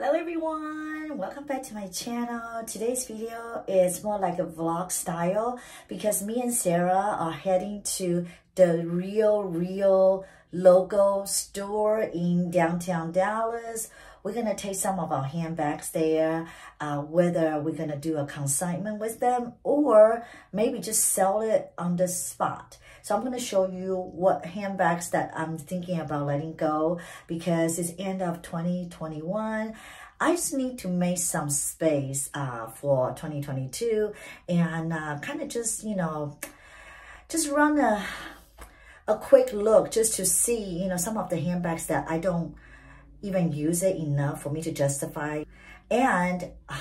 Hello everyone, welcome back to my channel. Today's video is more like a vlog style because me and Sarah are heading to the Real Real logo store in downtown Dallas. We're going to take some of our handbags there, uh, whether we're going to do a consignment with them or maybe just sell it on the spot. So I'm going to show you what handbags that I'm thinking about letting go because it's end of 2021. I just need to make some space uh, for 2022 and uh, kind of just, you know, just run a, a quick look just to see, you know, some of the handbags that I don't even use it enough for me to justify. And uh,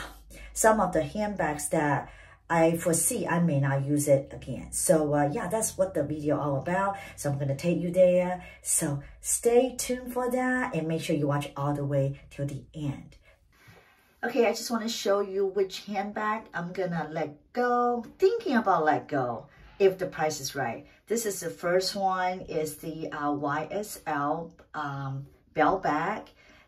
some of the handbags that I foresee I may not use it again. So uh, yeah, that's what the video all about. So I'm going to take you there. So stay tuned for that and make sure you watch all the way till the end. Okay, I just want to show you which handbag I'm going to let go. Thinking about let go if the price is right. This is the first one is the uh, YSL um, belt bag.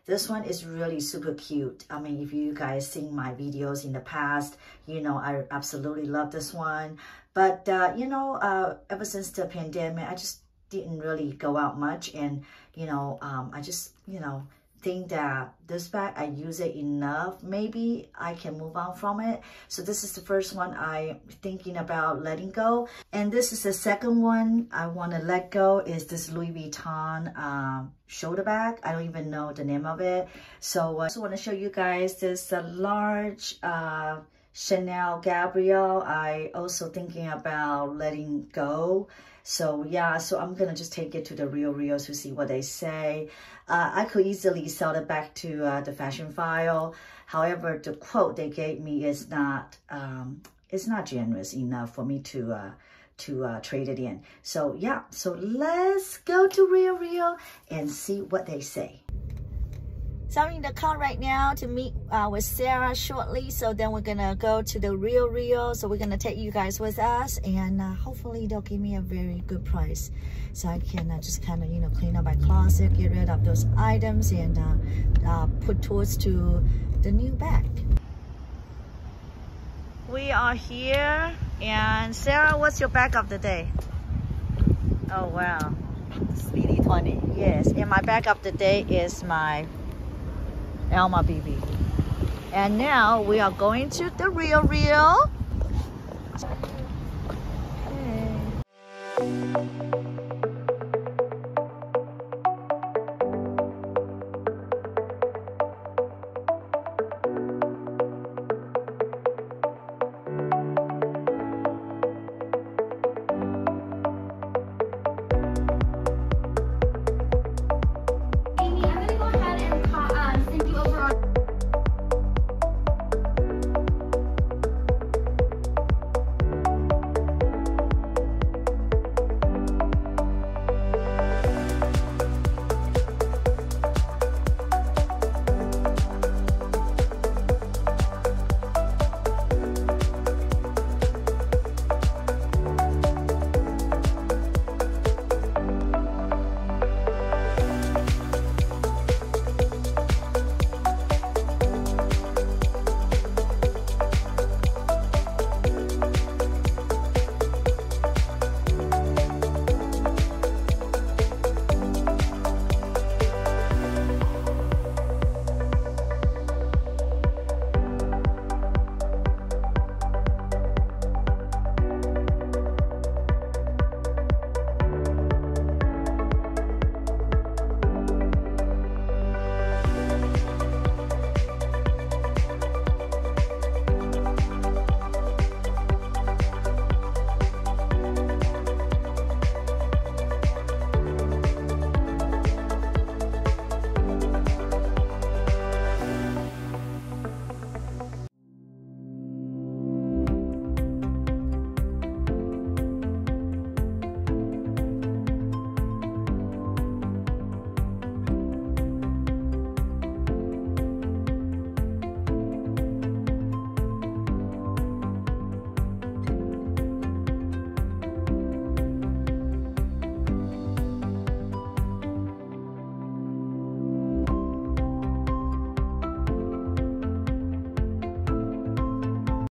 This one is really super cute. I mean, if you guys seen my videos in the past, you know, I absolutely love this one. But, uh, you know, uh, ever since the pandemic, I just didn't really go out much. And, you know, um, I just, you know, think that this bag, I use it enough. Maybe I can move on from it. So this is the first one I'm thinking about letting go. And this is the second one I want to let go is this Louis Vuitton um, shoulder bag. I don't even know the name of it. So uh, I just want to show you guys this uh, large uh, Chanel Gabrielle. I also thinking about letting go. So yeah, so I'm gonna just take it to the Real Real to see what they say. Uh, I could easily sell it back to uh, the Fashionphile. However, the quote they gave me is not um, it's not generous enough for me to uh, to uh, trade it in. So yeah, so let's go to Real Real and see what they say. So I'm in the car right now to meet uh, with Sarah shortly. So then we're gonna go to the Real Real. So we're gonna take you guys with us and uh, hopefully they'll give me a very good price. So I can uh, just kind of, you know, clean up my closet, get rid of those items and uh, uh, put towards to the new bag. We are here and Sarah, what's your bag of the day? Oh wow. Speedy 20. Yes, and my bag of the day is my Alma, BB. And now we are going to the Real Real. Okay.